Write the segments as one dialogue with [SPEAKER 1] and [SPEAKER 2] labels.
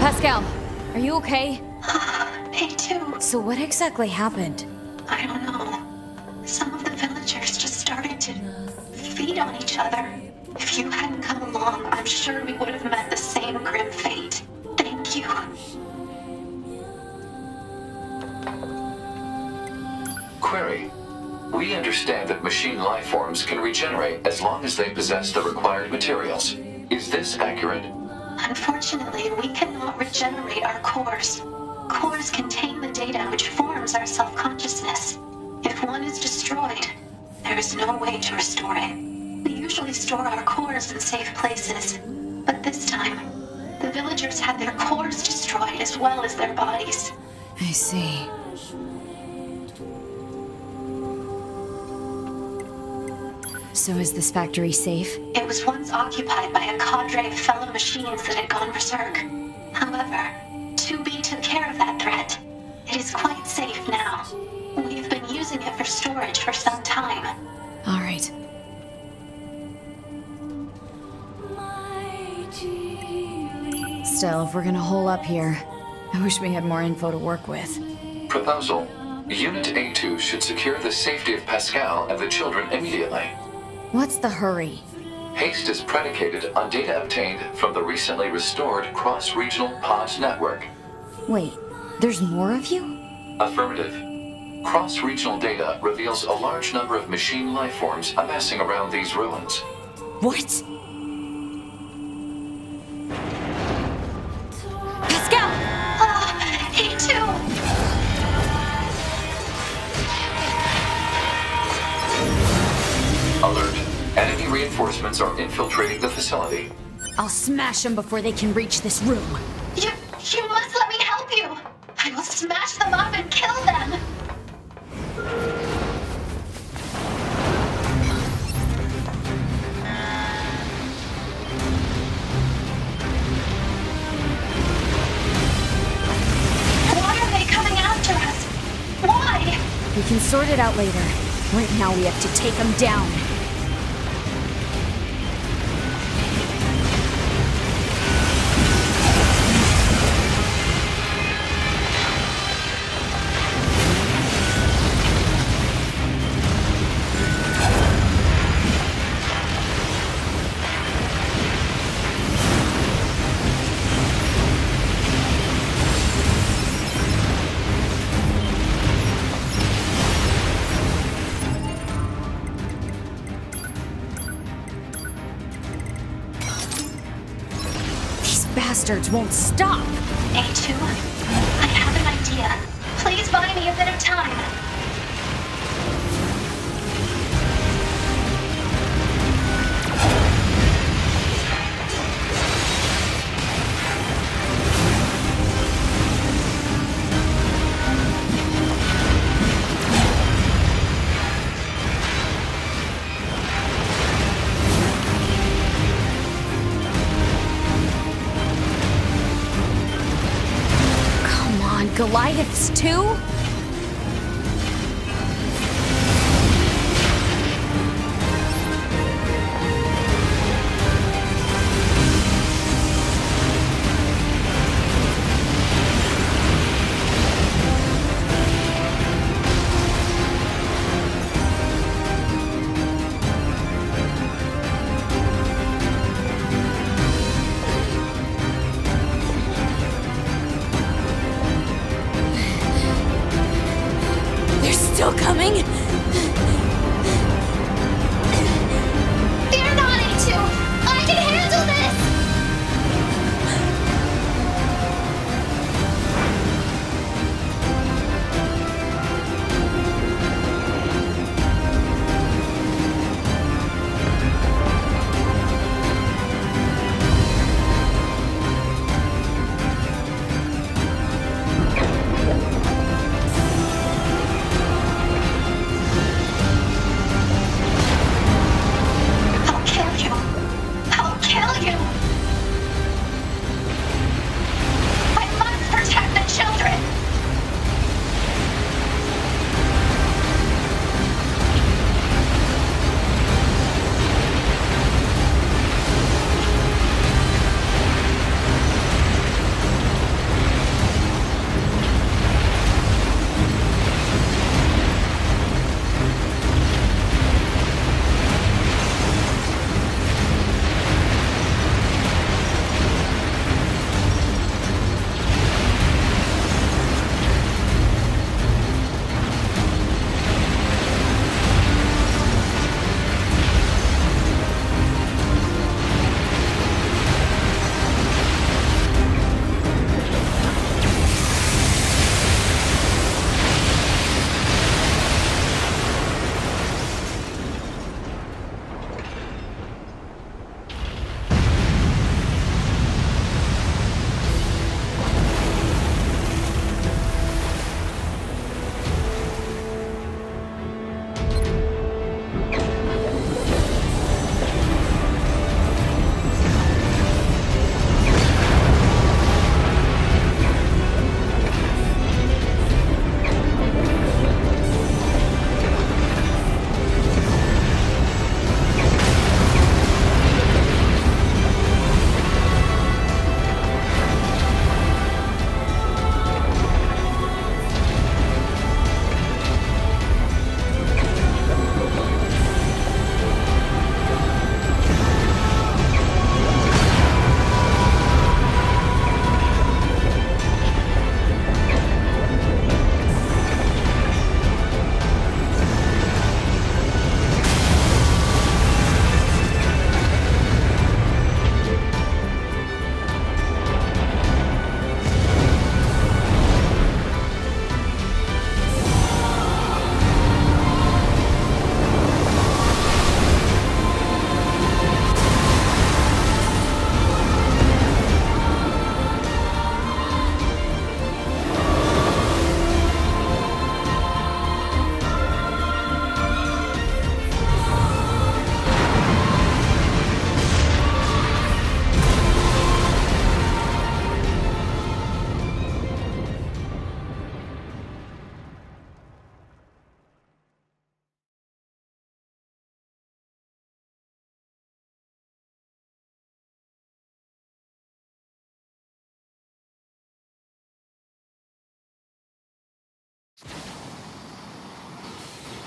[SPEAKER 1] Pascal, are you okay?
[SPEAKER 2] Uh, A2,
[SPEAKER 1] So what exactly happened?
[SPEAKER 2] I don't know. Some of the villagers just started to feed on each other. If you hadn't come along, I'm sure we would have met the same grim fate. Thank you.
[SPEAKER 3] Query. We understand that machine life forms can regenerate as long as they possess the required materials. Is this accurate?
[SPEAKER 2] Unfortunately, we cannot regenerate our cores. Cores contain the data which forms our self-consciousness. If one is destroyed, there is no way to restore it. We usually store our cores in safe places, but this time, the villagers had their cores destroyed as well as their bodies.
[SPEAKER 1] I see. So is this factory safe?
[SPEAKER 2] It was once occupied by a cadre of fellow machines that had gone berserk. However, 2B took care of that threat. It is quite safe now. We've been using it for storage for some time.
[SPEAKER 1] All right. Still, if we're gonna hole up here, I wish we had more info to work with.
[SPEAKER 3] Proposal. Unit A2 should secure the safety of Pascal and the children immediately.
[SPEAKER 1] What's the hurry?
[SPEAKER 3] Haste is predicated on data obtained from the recently restored cross-regional Pod network.
[SPEAKER 1] Wait, there's more of you?
[SPEAKER 3] Affirmative. Cross-regional data reveals a large number of machine life forms amassing around these ruins.
[SPEAKER 1] What?
[SPEAKER 3] Enemy reinforcements are infiltrating the facility.
[SPEAKER 1] I'll smash them before they can reach this room.
[SPEAKER 2] You, you must let me help you! I will smash them up and kill them! Why are they coming after us? Why?
[SPEAKER 1] We can sort it out later. Right now we have to take them down. Bastards won't stop.
[SPEAKER 2] A2, I have an idea. Please buy me a bit of time.
[SPEAKER 1] Too? Still coming?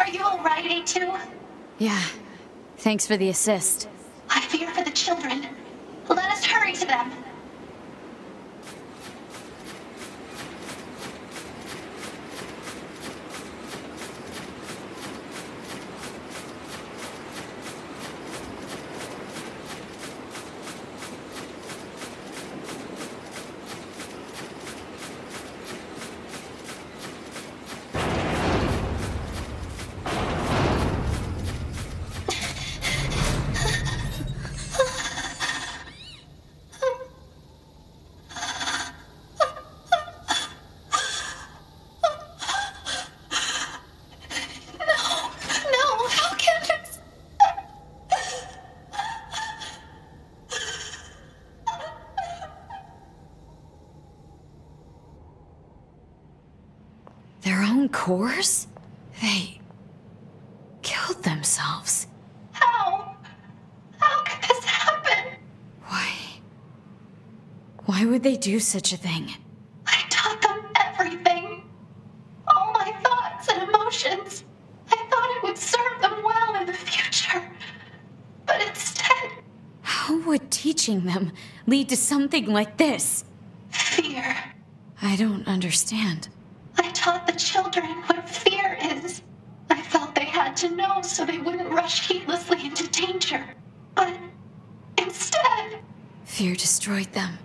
[SPEAKER 2] Are you alright, A2?
[SPEAKER 1] Yeah. Thanks for the assist.
[SPEAKER 2] I fear for the children. Let us hurry to them. No, no, how can this?
[SPEAKER 1] Own cores? They killed themselves.
[SPEAKER 2] How? How could this happen?
[SPEAKER 1] Why? Why would they do such a thing?
[SPEAKER 2] I taught them everything. All my thoughts and emotions. I thought it would serve them well in the future. But instead,
[SPEAKER 1] How would teaching them lead to something like this?
[SPEAKER 2] fear.
[SPEAKER 1] I don't understand.
[SPEAKER 2] I taught the children what fear is. I felt they had to know so they wouldn't rush heedlessly into danger. But instead,
[SPEAKER 1] Fear destroyed them.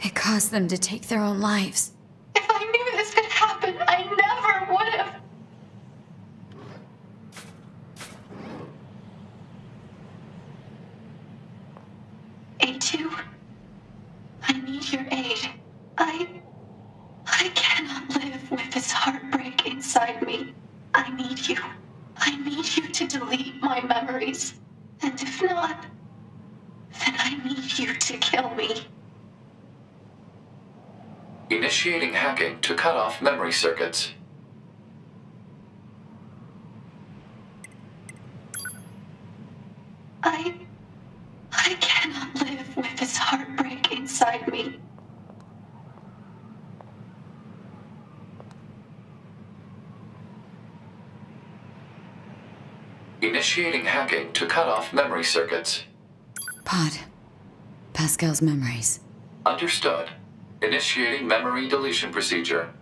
[SPEAKER 1] It caused them to take their own lives.
[SPEAKER 2] if I knew this could happen, I never would have. A2, I need your aid. I. I cannot live this heartbreak inside me. I need you. I need you to delete my memories. And if not, then I need you to kill me.
[SPEAKER 3] Initiating hacking to cut off memory circuits.
[SPEAKER 2] I. I cannot live with this heartbreak inside me.
[SPEAKER 3] Initiating hacking to cut off memory circuits.
[SPEAKER 1] Pod. Pascal's memories.
[SPEAKER 3] Understood. Initiating memory deletion procedure.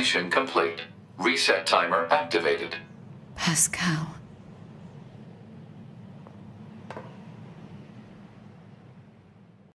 [SPEAKER 3] Memory deletion complete. Reset timer activated.
[SPEAKER 1] Pascal.